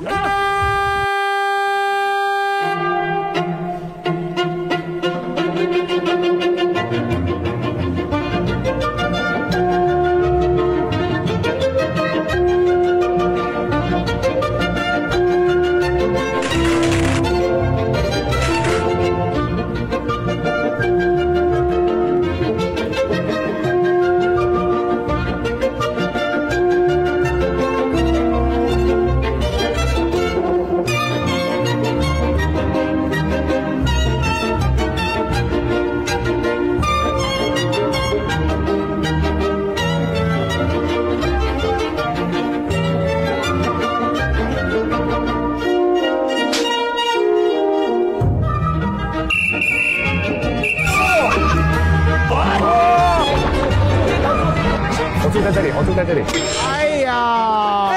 Yeah. 住在这里，我住在这里。哎呀！